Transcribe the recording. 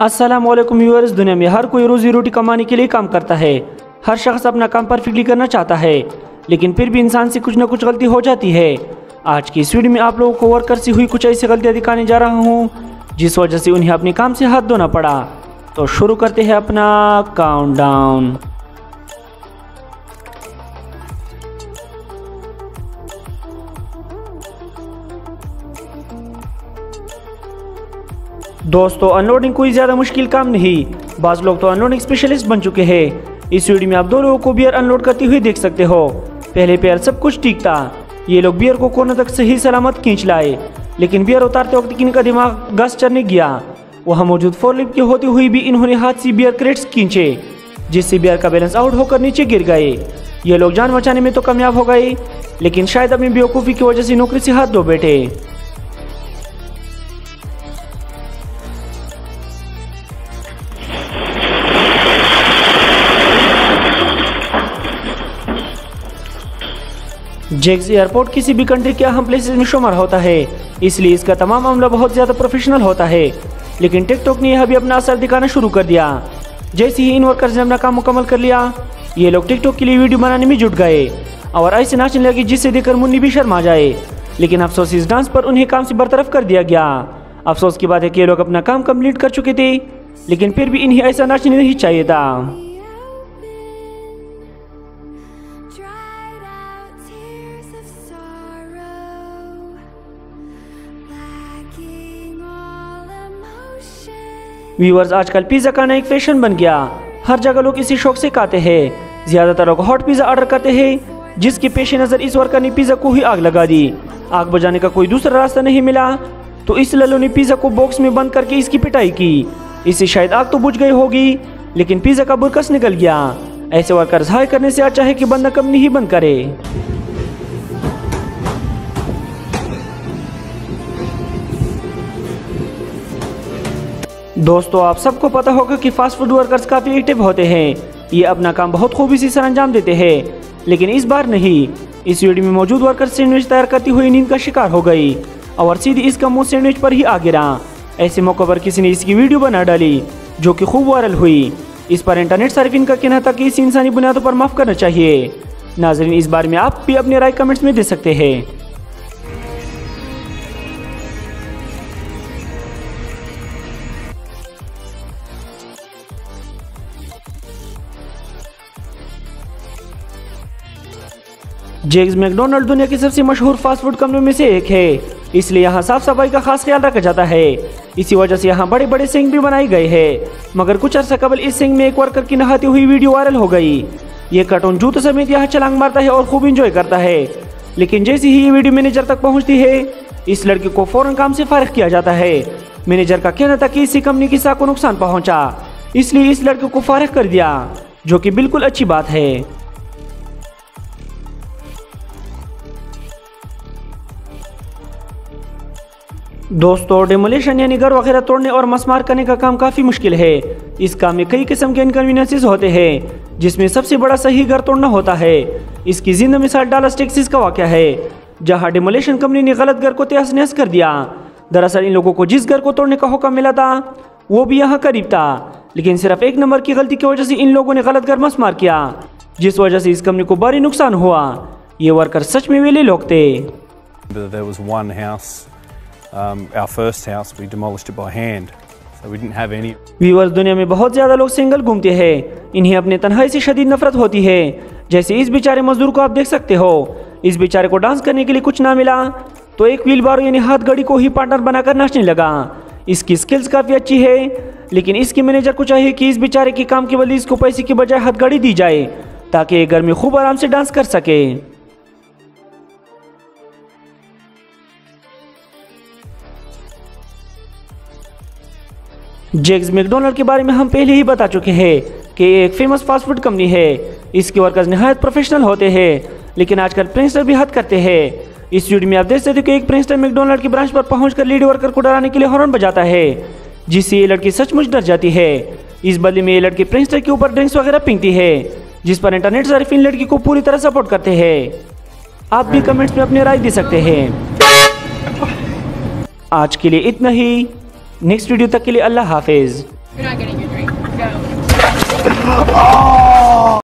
वालेकुम व्यूअर्स दुनिया में हर कोई रोजी रोटी कमाने के लिए काम करता है। हर शख्स अपना काम परफेक्टली करना चाहता है, लेकिन फिर भी इंसान से कुछ ना कुछ गलती हो जाती है। आज की इस वीडियो में आप लोगों को वर्कर से हुई कुछ ऐसी गलतियाँ दिखाने जा रहा हूँ, जिस वजह से उन्हें अपने काम से हाथ धोना पड़ा। तो शुरू करते हैं अपना काउंटडाउन दोस्तों, अनलोडिंग कोई ज़्यादा मुश्किल काम नहीं। बाज़ लोग तो अनलोडिंग स्पेशलिस्ट बन चुके हैं। इस वीडियो में आप दो लोगों को बियर अनलोड करते हुए देख सकते हो। पहले पैर सब कुछ ठीक था। ये लोग बियर को कोने तक सही सलामत खींच लाए। लेकिन बियर उतारते वक्त इनका दिमाग गस चढ़ने गया? वहाँ मौजूद फोरलिप के होते हुए भी इन्होंने हाथ से बियर क्रेट्स खींचे, जिससे बियर का बैलेंस आउट होकर नीचे गिर गए। ये लोग जान बचाने में तो कामयाब हो गए, लेकिन शायद अपनी बेवकूफ़ी की वजह से नौकरी से हाथ धो बैठे। जेक्स एयरपोर्ट किसी भी कंट्री के अहम प्लेसेस में शुमार होता है। इसलिए इसका तमाम मामला बहुत ज़्यादा प्रोफेशनल होता है। लेकिन टिकटॉक ने यह भी अपना असर दिखाना शुरू कर दिया। जैसे ही इन वर्कर्स ने अपना काम मुकम्मल कर लिया, ये लोग टिकटॉक के लिए वीडियो बनाने में जुट गए। और ऐसे नाचने लगे जिससे देखकर मुन्नी भी शर्मा जाए। लेकिन अफसोस इस डांस पर उन्हें काम से बरतरफ कर दिया गया। अफसोस की बात है कि ये लोग अपना काम कंप्लीट कर चुके थे, लेकिन फिर भी इन्हें ऐसा नाचने नहीं चाहिए था। व्यूअर्स आजकल पिज़्ज़ा खाना एक फ़ैशन बन गया। हर जगह लोग इसी शौक से खाते हैं। ज़्यादातर लोग हॉट पिज़्ज़ा ऑर्डर करते हैं, जिसके पेश नज़र इस वर्कर ने पिज़्ज़ा को ही आग लगा दी। आग बुझाने का कोई दूसरा रास्ता नहीं मिला। तो इस लल्लू ने पिज़्ज़ा को बॉक्स में बंद करके इसकी पिटाई की। इससे शायद आग तो बुझ गई होगी, लेकिन पिज़्ज़ा का बुरकस निकल गया। ऐसे वर्कर हाय करने से अच्छा है कि बंदा कंपनी ही बंद करे। दोस्तों, आप सबको पता होगा कि फास्ट फ़ूड वर्कर्स काफ़ी एक्टिव होते हैं। ये अपना काम बहुत खूबी से सर अंजाम देते हैं। लेकिन इस बार नहीं। इस वीडियो में मौजूद वर्कर सैंडविच तैयार करती हुई नींद का शिकार हो गई और सीधे इसका मुँह सैंडविच पर ही आ गिरा ऐसे मौके पर किसी ने इसकी वीडियो बना डाली, जो कि खूब वायरल हुई। इस पर इंटरनेट सर्फिन का कहना था कि इस इंसानी बुनियादों पर माफ़ करना चाहिए। नाजरीन, इस बारे में आप भी अपनी राय कमेंट्स में दे सकते हैं। जेग्स मैकडोनल्ड दुनिया की सबसे मशहूर फास्ट फ़ूड कंपनी में से एक है। इसलिए यहाँ साफ़ सफ़ाई का खास ख्याल रखा जाता है। इसी वजह से यहाँ बड़े बड़े सिंह भी बनाए गए हैं। मगर कुछ अर्सा कबल इस सिंह में एक वर्कर की नहाती हुई वीडियो वायरल हो गई। ये कार्टून जूते समेत यहाँ छलांग मारता है और खूब इंजॉय करता है। लेकिन जैसे ही ये वीडियो मैनेजर तक पहुँचती है, इस लड़के को फ़ौरन काम से फारिग किया जाता है। मैनेजर का कहना था कि इसी कंपनी की साख को नुकसान पहुँचा। इसलिए इस लड़के को फारिग कर दिया, जो कि बिल्कुल अच्छी बात है। दोस्तों डेमोलेशन यानी घर वगैरह तोड़ने और मसमार करने का काम काफ़ी मुश्किल है। इस काम में कई किस्म के इनकन्वीनियंसेस होते हैं, जिसमें सबसे बड़ा सही घर तोड़ना होता है। इसकी ज़िंदा मिसाल डालस टेक्सिस का वाक़ है, जहाँ डेमोलेशन कंपनी ने गलत घर को तहस नहस कर दिया। दरअसल, इन लोगों को जिस घर को तोड़ने का हुक्म मिला था, वो भी यहाँ करीब था। लेकिन सिर्फ़ एक नंबर की गलती की वजह से इन लोगों ने गलत घर मसमार किया, जिस वजह से इस कंपनी को भारी नुकसान हुआ। ये वर्कर सच में वेले लोग थे। Um, our first house, we demolished it by hand. So we didn't have any. Viewers दुनिया में बहुत ज़्यादा लोग सिंगल घूमते हैं। इन्हें अपने तन्हाई से शदीद नफरत होती है। जैसे इस बेचारे मजदूर को आप देख सकते हो। इस बेचारे को डांस करने के लिए कुछ ना मिला। तो एक व्हील बार यानी हाथ गड़ी को ही पार्टनर बनाकर नाचने लगा। इसकी स्किल्स काफ़ी अच्छी है। लेकिन इसके मैनेजर को चाहिए कि इस बेचारे के काम के बदले इसको पैसे की बजाय हाथ गड़ी दी जाए ताकि ये घर में खूब आराम से डांस कर सके। जेक्स मैकडोनल्ड के बारे में हम पहले ही बता चुके हैं कि एक फ़ेमस फास्ट फ़ूड कंपनी है। इसके वर्कर्स नहायत प्रोफेशनल होते हैं, लेकिन आजकल प्रिंसटर भी हद करते हैं। इस वीडियो में आप देख सकते हो कि एक प्रिंसटर मैकडोनल्ड की ब्रांच पर पहुंचकर लीड वर्कर को डराने के लिए हॉर्न बजाता है, जिससे ये लड़की सचमुच डर जाती है। इस बदले में ये लड़की प्रिंसटर के ऊपर ड्रिंक्स वगैरह पीती है, जिस पर इंटरनेट सर्फ इन लड़की को पूरी तरह सपोर्ट करते हैं। आप भी कमेंट्स में अपनी राय दे सकते हैं। आज के लिए इतना ही। नेक्स्ट वीडियो तक के लिए अल्लाह हाफिज़।